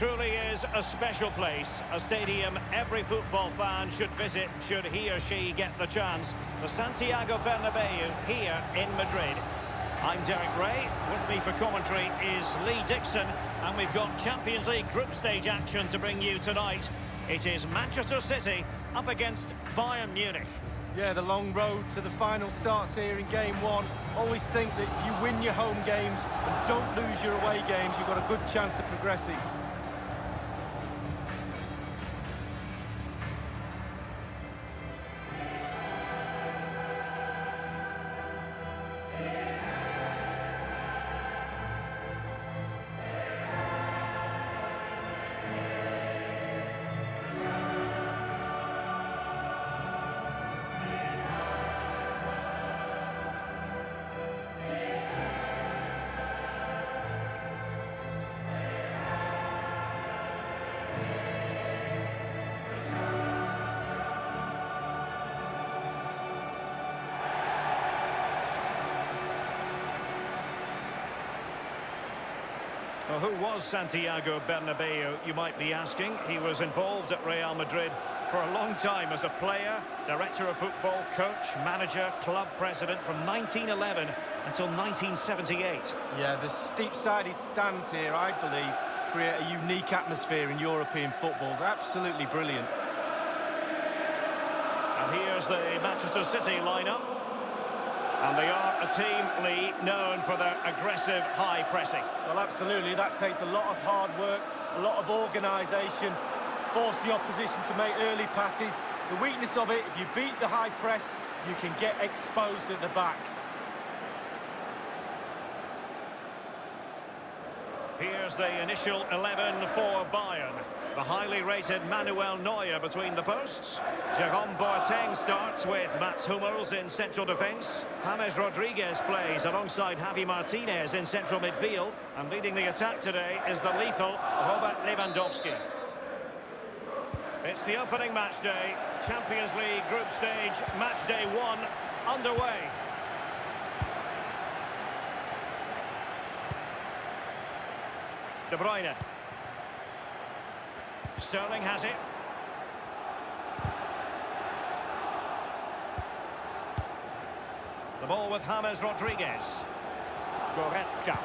Truly is a special place, a stadium every football fan should visit should he or she get the chance. The Santiago Bernabeu here in Madrid. I'm Derek Ray. With me for commentary is Lee Dixon. And we've got Champions League group stage action to bring you tonight. It is Manchester City up against Bayern Munich. Yeah, the long road to the final starts here in game one. Always think that if you win your home games and don't lose your away games, you've got a good chance of progressing. Who was Santiago Bernabeu, you might be asking? He was involved at Real Madrid for a long time as a player, director of football, coach, manager, club president from 1911 until 1978. Yeah, the steep-sided stands here, I believe, create a unique atmosphere in European football. Absolutely brilliant. And here's the Manchester City lineup. And they are a team, Lee, known for their aggressive high pressing. Well, absolutely. That takes a lot of hard work, a lot of organisation, force the opposition to make early passes. The weakness of it, if you beat the high press, you can get exposed at the back. Here's the initial 11 for Bayern. The highly rated Manuel Neuer between the posts. Jerome Boateng starts with Mats Hummels in central defence. James Rodriguez plays alongside Javi Martinez in central midfield. And leading the attack today is the lethal Robert Lewandowski. It's the opening match day. Champions League group stage, match day one, underway. De Bruyne. Sterling has it. The ball with James Rodriguez. Goretzka.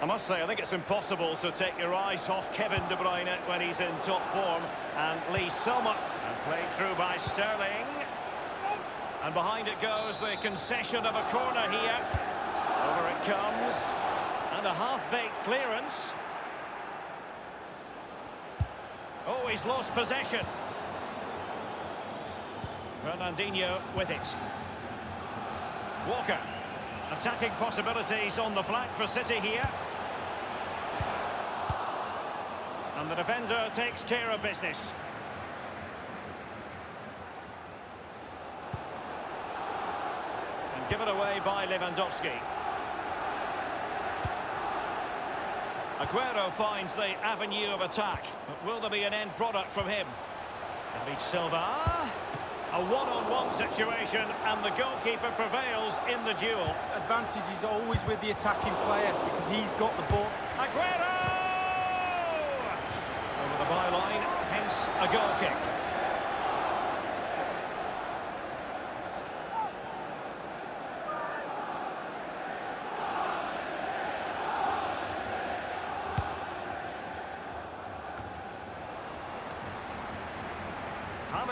I must say, I think it's impossible to take your eyes off Kevin De Bruyne when he's in top form. And Leroy Sané, and played through by Sterling. And behind it goes the concession of a corner here. Over it comes. And a half-baked clearance. Oh, he's lost possession. Fernandinho with it. Walker. Attacking possibilities on the flank for City here. And the defender takes care of business. And given away by Lewandowski. Aguero finds the avenue of attack. But will there be an end product from him? David Silva. A one-on-one -on -one situation, and the goalkeeper prevails in the duel. Advantage is always with the attacking player because he's got the ball. Aguero! Over the byline, hence a goal kick.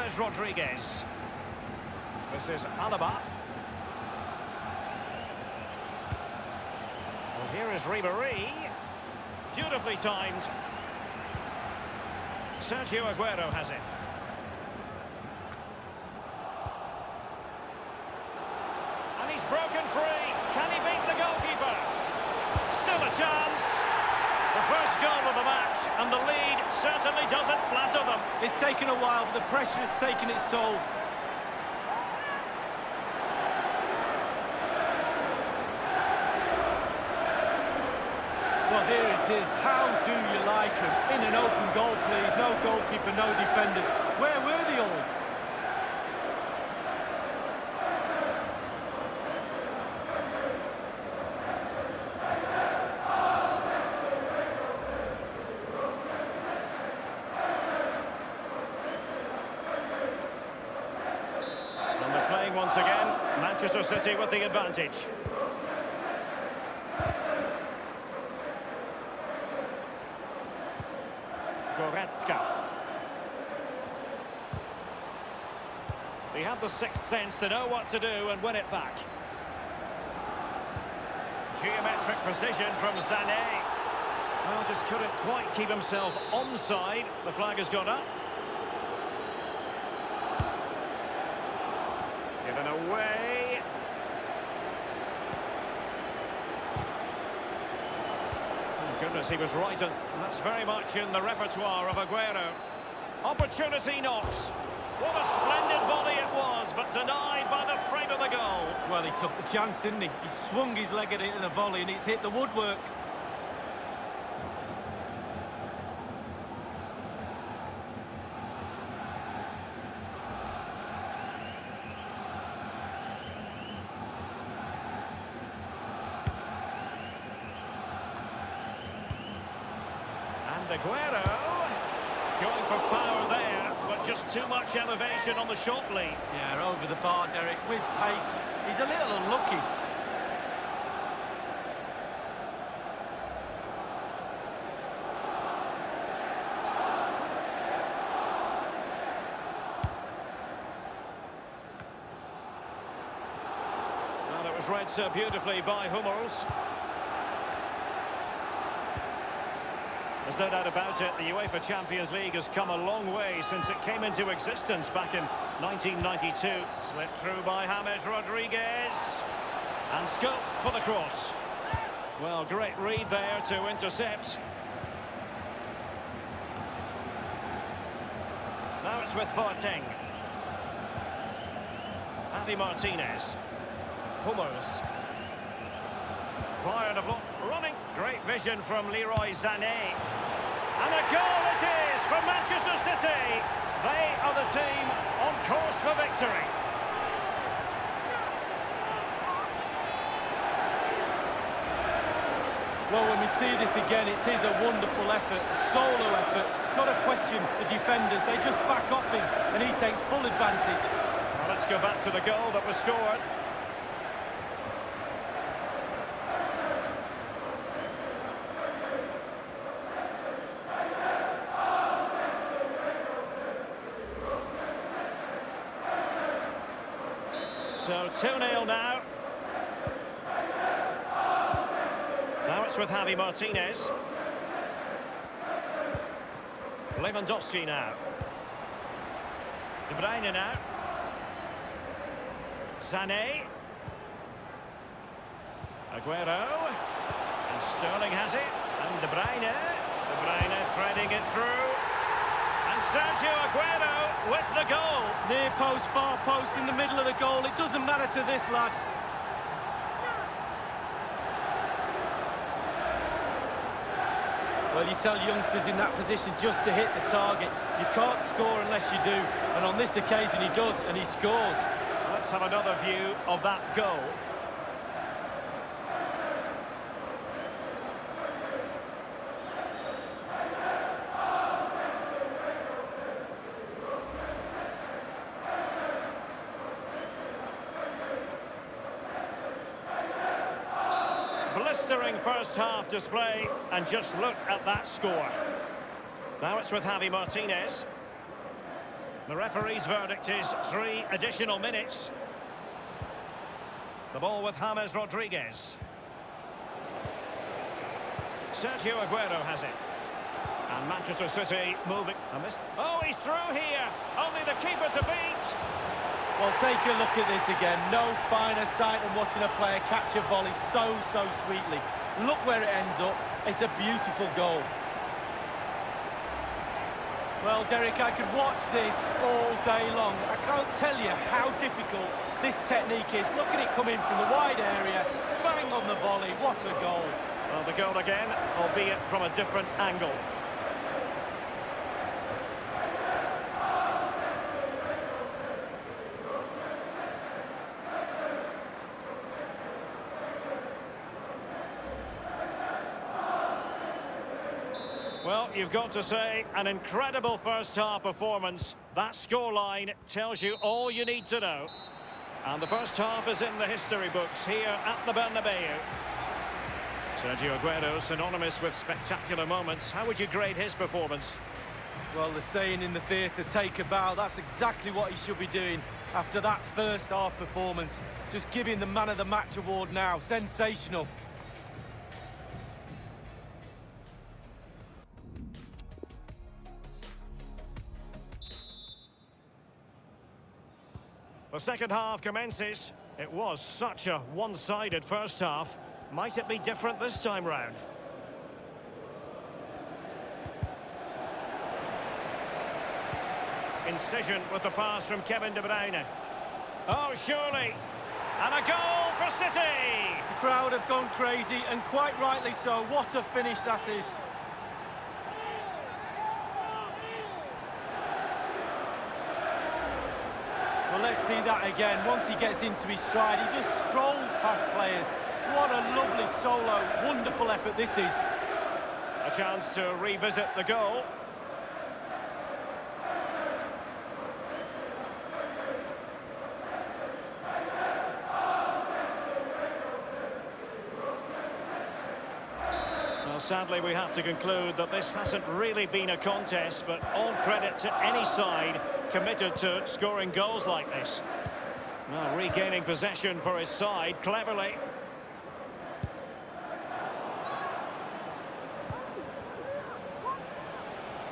James Rodriguez. This is Alaba. Well, here is Ribéry. Beautifully timed. Sergio Aguero has it. And he's broken free. Can he beat the goalkeeper? Still a chance. The first goal of the match, and the lead certainly doesn't flatter them. It's taken a while, but the pressure has taken its toll. Well, here it is. How do you like him? In an open goal, please. No goalkeeper, no defenders. Where were they all? Manchester City with the advantage. Goretzka. He had the sixth sense to know what to do and win it back. Geometric precision from Sané. Well, just couldn't quite keep himself onside. The flag has gone up. Given away. Goodness, he was right, and that's very much in the repertoire of Aguero. Opportunity knocks. What a splendid volley it was, but denied by the frame of the goal. Well, he took the chance, didn't he? He swung his leg at it in the volley, and it's hit the woodwork. And Aguero going for power there, but just too elevation on the short lead. Yeah, over the bar, Derek, with pace. He's a little unlucky. Well, it was read so beautifully by Hummels. No doubt about it, the UEFA Champions League has come a long way since it came into existence back in 1992. Slipped through by James Rodriguez. And scope for the cross. Well, great read there to intercept. Now it's with Boateng. Javi Martinez. Hummels. Bayern of running. Great vision from Leroy Sané. And a goal it is for Manchester City. They are the team on course for victory. Well, when we see this again, it is a wonderful effort, a solo effort. Not a question, the defenders, they just back off him, and he takes full advantage. Well, let's go back to the goal that was scored. So 2-0 now. Now it's with Javi Martinez. Lewandowski now. De Bruyne now. Sané. Aguero. And Sterling has it. And De Bruyne. De Bruyne threading it through. Sergio Aguero with the goal. Near post, far post, in the middle of the goal. It doesn't matter to this lad. Well, you tell youngsters in that position just to hit the target. You can't score unless you do. And on this occasion, he does, and he scores. Let's have another view of that goal. Blistering first half display, and just look at that score. Now it's with Javi Martinez. The referee's verdict is three additional minutes. The ball with James Rodriguez. Sergio Aguero has it. And Manchester City moving. Oh, he's through here. Only the keeper to beat. Well, take a look at this again. No finer sight than watching a player catch a volley so, so sweetly. Look where it ends up. It's a beautiful goal. Well, Derek, I could watch this all day long. I can't tell you how difficult this technique is. Look at it coming from the wide area. Bang on the volley. What a goal. Well, the goal again, albeit from a different angle. Well, you've got to say, an incredible first-half performance. That scoreline tells you all you need to know. And the first half is in the history books here at the Bernabeu. Sergio Aguero, synonymous with spectacular moments. How would you grade his performance? Well, the saying in the theatre, take a bow, that's exactly what he should be doing after that first half performance. Just giving the man of the match award now. Sensational. The second half commences. It was such a one-sided first half. Might it be different this time round? Incision with the pass from Kevin De Bruyne. Oh, surely. And a goal for City! The crowd have gone crazy, and quite rightly so. What a finish that is. Let's see that again. Once he gets into his stride, he just strolls past players. What a lovely solo. Wonderful effort this is. A chance to revisit the goal. Well sadly we have to conclude that this hasn't really been a contest, but all credit to any side committed to scoring goals like this. Regaining possession for his side cleverly.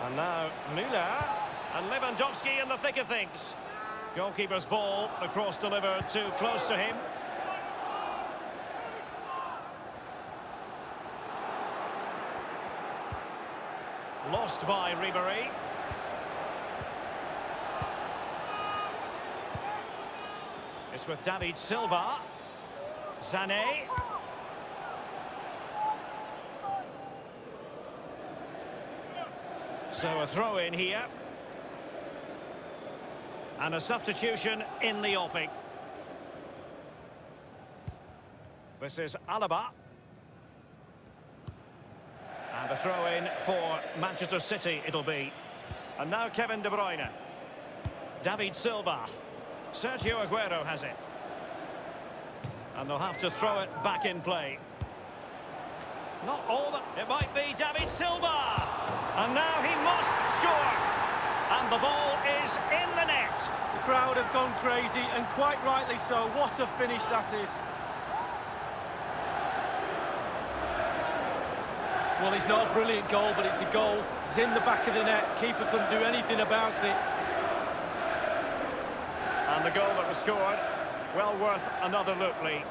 And now Müller and Lewandowski in the thick of things. Goalkeeper's ball, the cross delivered too close to him. Lost by Ribery. It's with David Silva. Sané. So a throw in here. And a substitution in the offing. This is Alaba. And a throw-in for Manchester City it'll be. And now Kevin De Bruyne. David Silva. Sergio Aguero has it. And they'll have to throw it back in play. Not all that... It might be David Silva. And now he must score. And the ball is in the net. The crowd have gone crazy, and quite rightly so. What a finish that is. Well, it's not a brilliant goal, but it's a goal. It's in the back of the net. Keeper couldn't do anything about it. And the goal that was scored, well worth another look, Lee.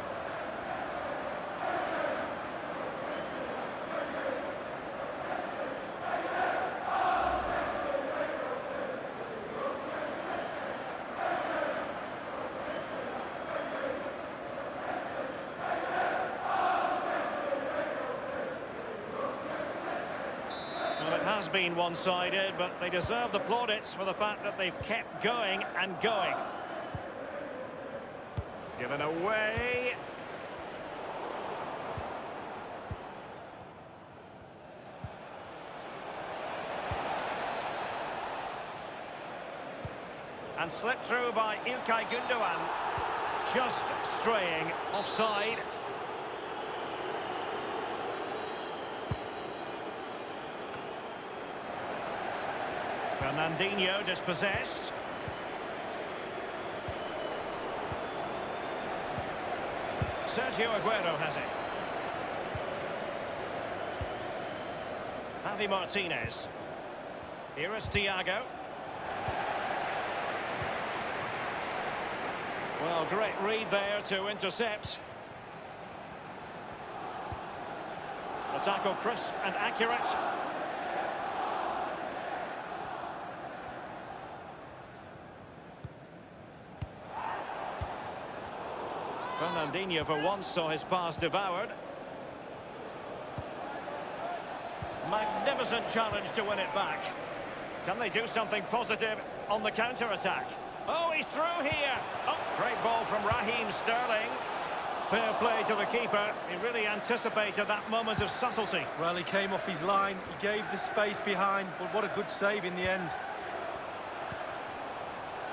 Well it has been one-sided, but they deserve the plaudits for the fact that they've kept going and going. Given away. And slipped through by Ilkay Gundogan. Just straying offside. Fernandinho dispossessed. Sergio Aguero has it. Javi Martinez. Here is Thiago. Well, great read there to intercept. The tackle crisp and accurate. Fernandinho for once saw his pass devoured. Magnificent challenge to win it back. Can they do something positive on the counter-attack? Oh, he's through here. Oh, great ball from Raheem Sterling. Fair play to the keeper. He really anticipated that moment of subtlety. Well, he came off his line. He gave the space behind, but what a good save in the end.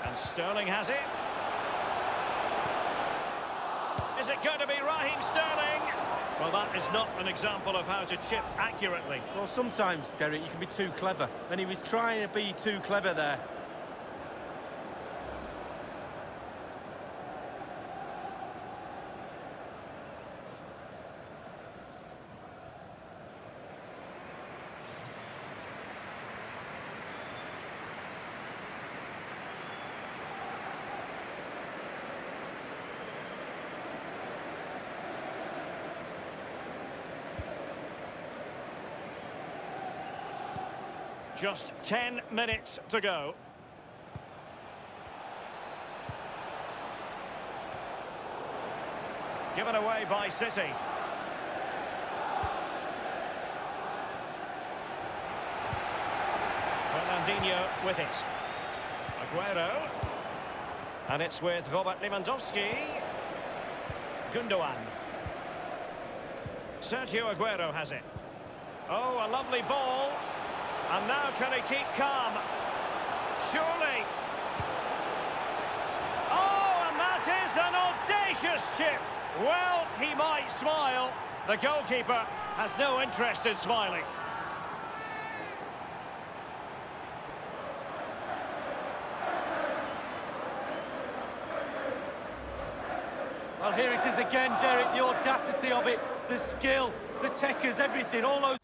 And Sterling has it. Is it going to be Raheem Sterling? Well, that is not an example of how to chip accurately. Well, sometimes, Derek, you can be too clever. And he was trying to be too clever there. Just 10 minutes to go. Given away by City. Fernandinho with it. Aguero. And it's with Robert Lewandowski. Gundogan. Sergio Aguero has it. Oh, a lovely ball. And now can he keep calm? Surely. Oh, and that is an audacious chip. Well, he might smile. The goalkeeper has no interest in smiling. Well, here it is again, Derek, the audacity of it, the skill, the techers, everything, all those...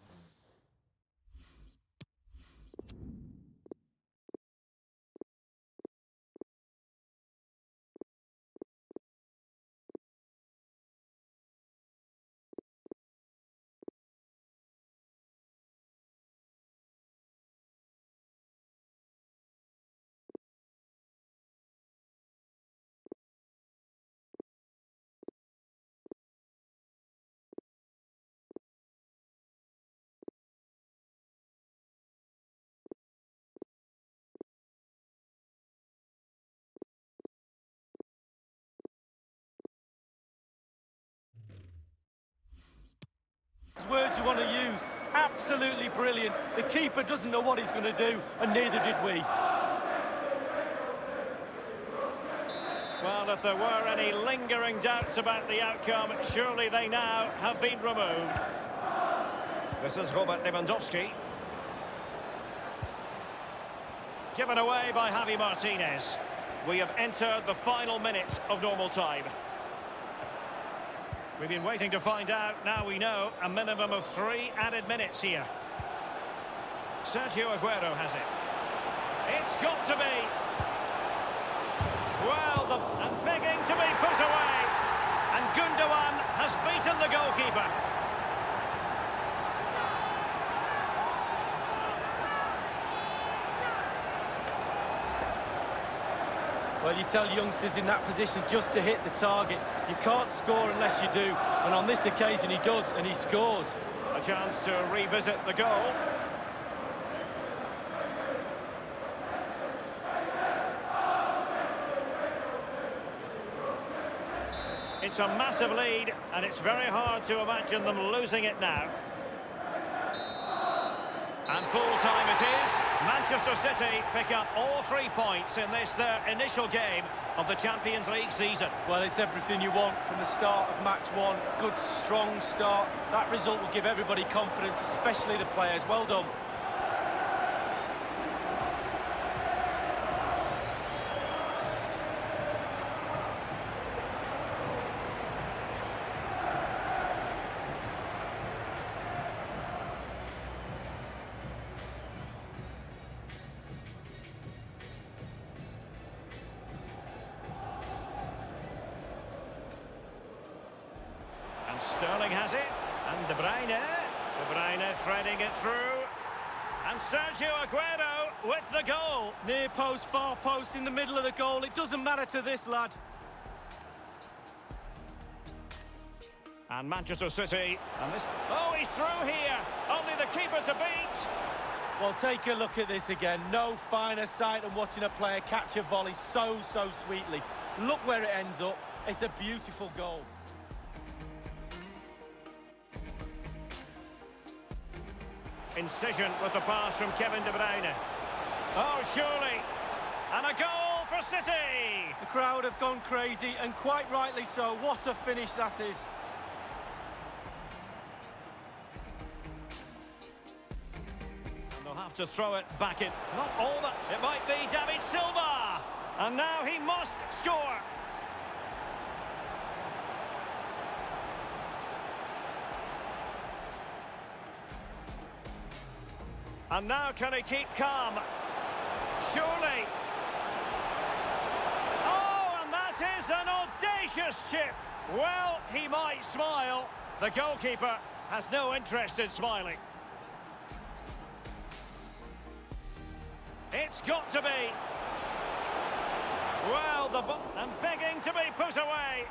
words you want to use. Absolutely brilliant. The keeper doesn't know what he's going to do, and neither did we. Well, if there were any lingering doubts about the outcome, surely they now have been removed. This is Robert Lewandowski. Given away by Javi Martinez. We have entered the final minute of normal time. We've been waiting to find out. Now we know a minimum of three added minutes here. Sergio Aguero has it. It's got to be. Well, the, and begging to be put away. And Gundogan has beaten the goalkeeper. Well, you tell youngsters in that position just to hit the target. You can't score unless you do. And on this occasion, he does, and he scores. A chance to revisit the goal. It's a massive lead, and it's very hard to imagine them losing it now. And full time it is. Manchester City pick up all three points in this, their initial game of the Champions League season. Well, it's everything you want from the start of match one. Good, strong start. That result will give everybody confidence, especially the players. Well done. Bruyne. De Bruyne threading it through. And Sergio Aguero with the goal. Near post, far post, in the middle of the goal. It doesn't matter to this lad. And Manchester City. And this. Oh, he's through here. Only the keeper to beat. Well, take a look at this again. No finer sight than watching a player catch a volley so, so sweetly. Look where it ends up. It's a beautiful goal. Incision with the pass from Kevin De Bruyne. Oh, surely. And a goal for City! The crowd have gone crazy, and quite rightly so. What a finish that is. And they'll have to throw it back in. Not all that. It might be David Silva. And now he must score. And now can he keep calm? Surely. Oh, and that is an audacious chip. Well, he might smile. The goalkeeper has no interest in smiling. It's got to be. Well, the and begging to be put away.